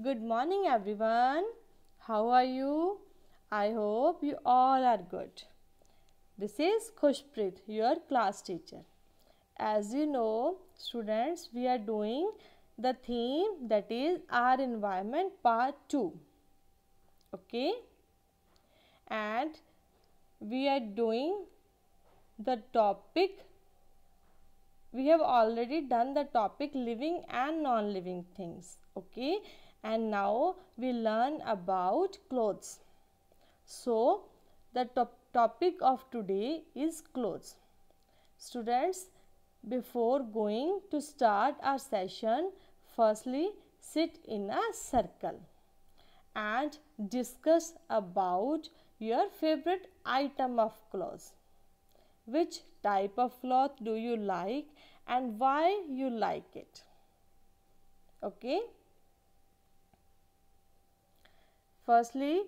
Good morning, everyone. How are you? I hope you all are good. This is Khushpreet, your class teacher. As you know, students, we are doing the theme that is our environment part 2. Okay? And we are doing the topic we have already done the topic living and non-living things okay and now we learn about clothes. So the top topic of today is clothes. Students before going to start our session firstly sit in a circle and discuss about your favorite item of clothes. Which type of cloth do you like and why you like it? Okay firstly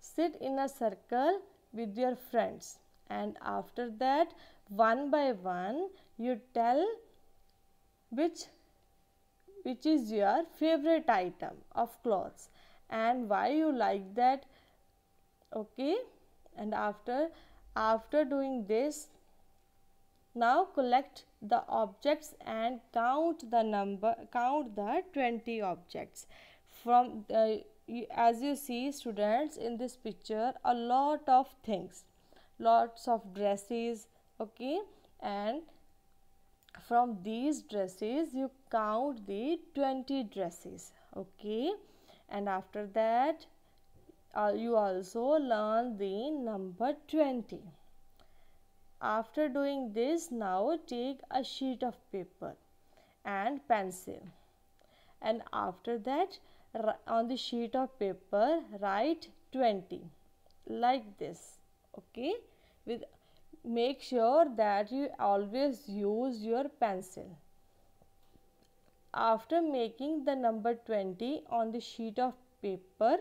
sit in a circle with your friends and after that one by one you tell which which is your favorite item of clothes and why you like that okay? And after after doing this now collect the objects and count the number count the 20 objects from the as you see students in this picture a lot of things. Lots of dresses okay? And from these dresses you count the 20 dresses okay? And after that uh, you also learn the number 20 after doing this now take a sheet of paper and pencil. And after that on the sheet of paper write 20 like this okay? With make sure that you always use your pencil. After making the number 20 on the sheet of paper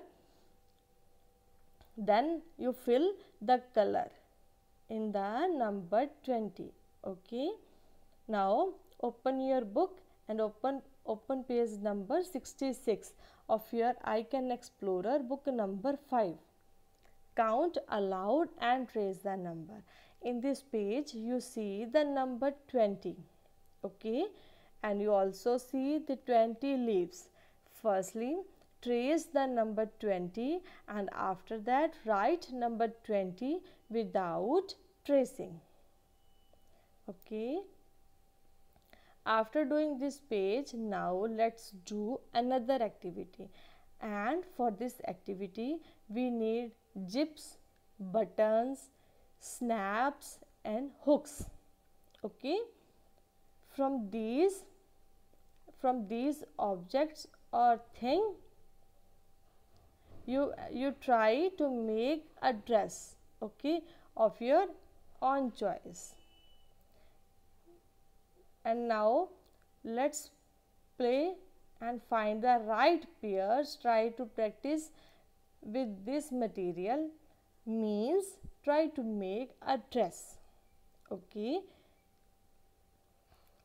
then you fill the color in the number 20 okay? Now open your book and open open page number 66 of your Icon Explorer book number 5 count aloud and trace the number. In this page you see the number 20 okay? And you also see the 20 leaves. Firstly trace the number 20 and after that write number 20 without tracing okay after doing this page now let's do another activity. And for this activity we need zips buttons snaps and hooks. Okay? From these from these objects or thing you you try to make a dress okay of your own choice and now let's play and find the right pairs. Try to practice with this material. Means try to make a dress. Okay?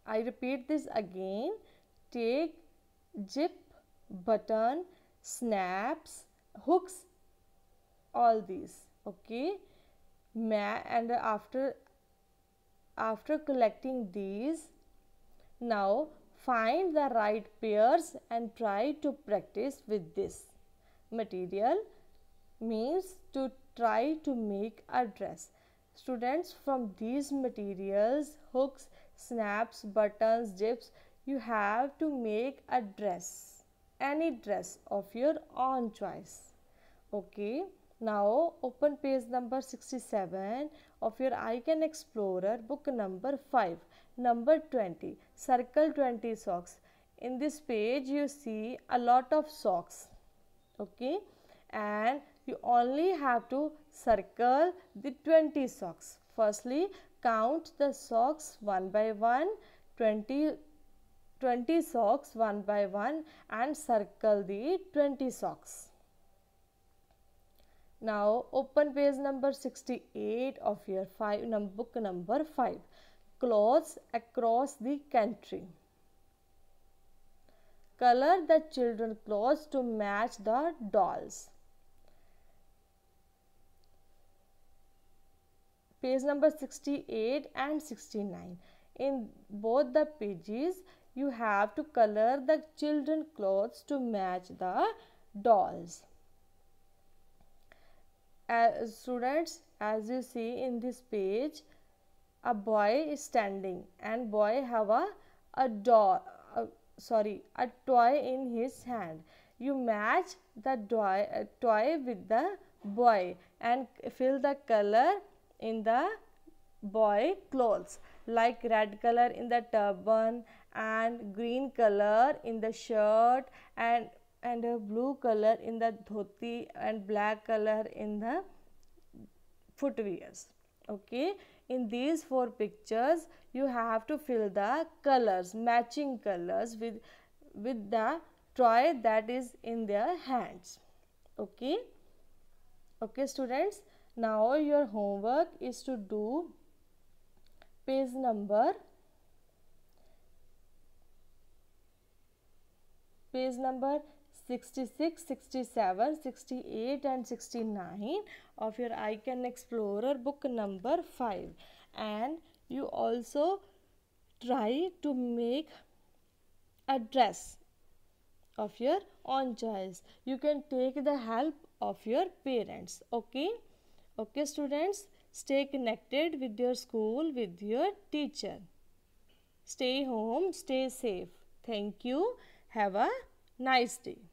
I repeat this again. Take zip button snaps hooks all these. Okay? Ma and after after collecting these now find the right pairs and try to practice with this. Material means to try to make a dress. Students from these materials hooks snaps buttons zips you have to make a dress. Any dress of your own choice. Okay now open page number 67 of your icon explorer book number 5 number 20 circle 20 socks. In this page you see a lot of socks okay? And you only have to circle the 20 socks. Firstly count the socks one by one 20 20 socks one by one and circle the 20 socks. Now open page number 68 of your five num book number 5 clothes across the country. color the children clothes to match the dolls. Page number 68 and 69 in both the pages you have to color the children clothes to match the dolls. As students as you see in this page a boy is standing and boy have a a doll uh, sorry a toy in his hand. You match the toy, uh, toy with the boy and fill the color in the boy clothes. Like red color in the turban and green color in the shirt and and a blue color in the dhoti and black color in the footwears. Okay in these four pictures you have to fill the colors matching colors with with the toy that is in their hands. Okay? Okay students? Now your homework is to do page number page number 66, 67, 68 and 69 of your Icon Explorer book number 5 and you also try to make a dress of your own choice. You can take the help of your parents. Okay. Okay students, stay connected with your school, with your teacher. Stay home, stay safe. Thank you. Have a nice day.